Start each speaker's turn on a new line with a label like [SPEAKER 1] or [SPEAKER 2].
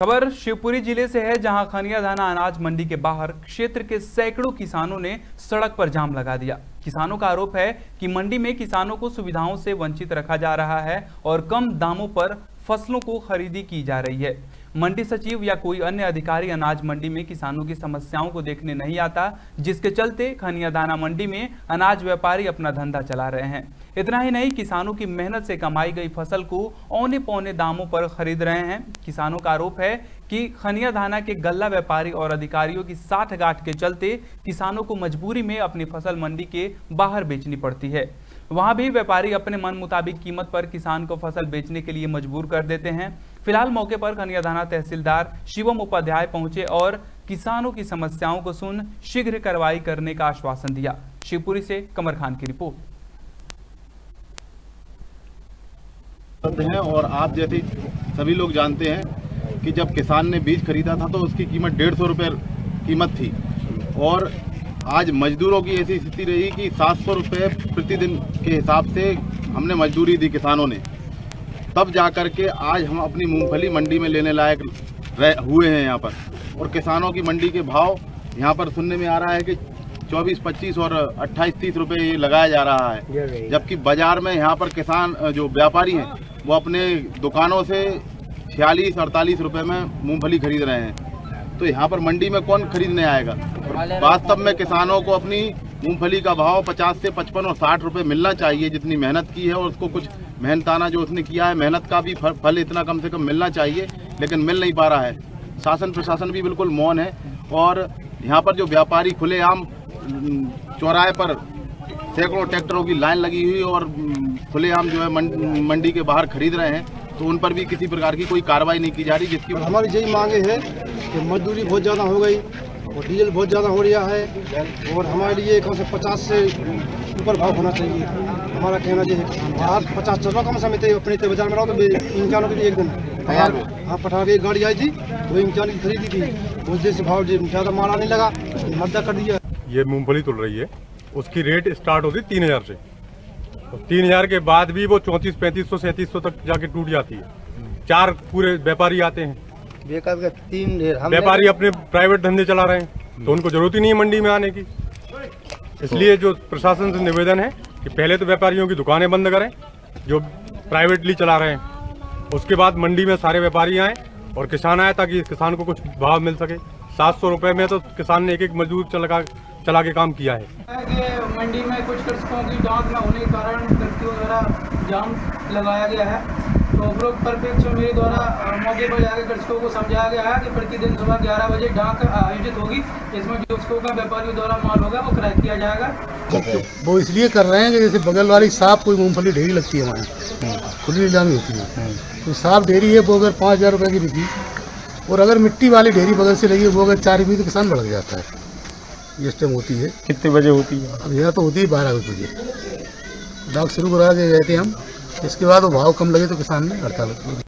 [SPEAKER 1] खबर शिवपुरी ज़िले से है, जहाँ खनिया धाना अनाज मंडी के बाहर क्षेत्र के सैकड़ों किसानों ने सड़क पर जाम लगा दिया। किसानों का आरोप है कि मंडी में किसानों को सुविधाओं से वंचित रखा जा रहा है और कम दामों पर फ़सलों को खरीदी की जा रही है। मंडी सचिव या कोई अन्य अधिकारी अनाज मंडी में किसानों की समस्याओं को देखने नहीं आता, जिसके चलते खनिया दाना मंडी में अनाज व्यापारी अपना धंधा चला रहे हैं। इतना ही नहीं, किसानों की मेहनत से कमाई गई फ़सल को औने पौने दामों पर खरीद रहे हैं। किसानों का आरोप है कि खनिया धाना के गल्ला व्यापारी और अधिकारियों की साठ गांठ के चलते किसानों को मजबूरी में अपनी फ़सल मंडी के बाहर बेचनी पड़ती है। वहाँ भी व्यापारी अपने मन मुताबिक कीमत पर किसान को फ़सल बेचने के लिए मजबूर कर देते हैं। फ़िलहाल मौके पर खनिया धाना तहसीलदार शिवम उपाध्याय पहुँचे और किसानों की समस्याओं को सुन शीघ्र कार्रवाई करने का आश्वासन दिया। शिवपुरी से कमर खान की रिपोर्ट।
[SPEAKER 2] हैं और आप जैसे सभी लोग जानते हैं कि जब किसान ने बीज खरीदा था तो उसकी कीमत डेढ़ सौ रुपये कीमत थी। और आज मजदूरों की ऐसी स्थिति रही कि सात सौ रुपये प्रतिदिन के हिसाब से हमने मजदूरी दी किसानों ने। तब जा कर के आज हम अपनी मूंगफली मंडी में लेने लायक हुए हैं यहाँ पर। और किसानों की मंडी के भाव यहाँ पर सुनने में आ रहा है कि 24, 25 और 28, 30 रुपए ये लगाया जा रहा है। जबकि बाज़ार में यहाँ पर किसान जो व्यापारी हैं वो अपने दुकानों से छियालीस अड़तालीस रुपये में मूंगफली खरीद रहे हैं। तो यहाँ पर मंडी में कौन खरीदने आएगा? वास्तव में किसानों को अपनी मूंगफली का भाव 50 से 55 और 60 रुपए मिलना चाहिए जितनी मेहनत की है और उसको कुछ मेहनताना जो उसने किया है, मेहनत का भी फल इतना कम से कम मिलना चाहिए, लेकिन मिल नहीं पा रहा है। शासन प्रशासन भी बिल्कुल मौन है और यहाँ पर जो व्यापारी खुलेआम चौराहे पर सैकड़ों ट्रैक्टरों की लाइन लगी हुई और खुलेआम जो है मंडी के बाहर खरीद रहे हैं तो उन पर भी किसी प्रकार की कोई कार्रवाई नहीं की जा रही, जिसकी
[SPEAKER 3] हमारी यही मांगे है कि मजदूरी बहुत ज़्यादा हो गई। और डीजल बहुत ज़्यादा हो रहा है और हमारे लिए कम से पचास से ऊपर भाव होना चाहिए। हमारा कहना ये है आज पचास चल रहा कम समय थे अपने थे बाज़ार में रहो तो इम्कानों की एक दिन हाँ पठार की गाड़ी आई थी वो इम्कान की खरीदी थी। उस जैसे भाव ज़्यादा मारा नहीं लगा मद्दा कर दिया।
[SPEAKER 4] ये मूंगफली तुल रही है। उसकी रेट स्टार्ट होती तीन हज़ार से। तो तीन हज़ार के बाद भी वो चौंतीस पैंतीस सौ सैंतीस सौ तक जाके टूट जाती है। चार पूरे व्यापारी आते हैं।
[SPEAKER 3] तीन ढेर।
[SPEAKER 4] व्यापारी अपने प्राइवेट धंधे चला रहे हैं तो उनको ज़रूरत ही नहीं है मंडी में आने की। इसलिए जो प्रशासन से निवेदन है कि पहले तो व्यापारियों की दुकानें बंद करें जो प्राइवेटली चला रहे हैं। उसके बाद मंडी में सारे व्यापारी आए और किसान आए ताकि किसान को कुछ भाव मिल सके। सात सौ रुपये में तो किसान ने एक एक मजदूर चला चला के काम किया है।
[SPEAKER 5] मंडी में कुछ कृषकों की जाँच न होने के कारण कृषकों द्वारा जाम लगाया गया है। तो उपरोक्त परिप्रेक्ष्य मेरे द्वारा मौके पर जाकर कृषकों को समझाया गया है कि प्रतिदिन सुबह ग्यारह बजे डाक आयोजित होगी। इसमें कृषकों का व्यापारियों द्वारा माल होगा वो क्रय किया जाएगा।
[SPEAKER 3] वो इसलिए कर रहे हैं कि जैसे बगल वाली साफ़ कोई मूंगफली ढेरी लगती है वहाँ खुली नीलामी होती है। तो साफ़ ढेरी है वो अगर पाँच हज़ार रुपये की बिकी और अगर मिट्टी वाली ढेरी बगल से लगी वो अगर चार रुपये तो किसान बढ़ जाता है। ये टाइम होती है।
[SPEAKER 4] कितने बजे होती है?
[SPEAKER 3] अब यहाँ तो होती है बारह बजे। डाक शुरू करा के गए थे हम। इसके बाद वो भाव कम लगे तो किसान ने हड़ताल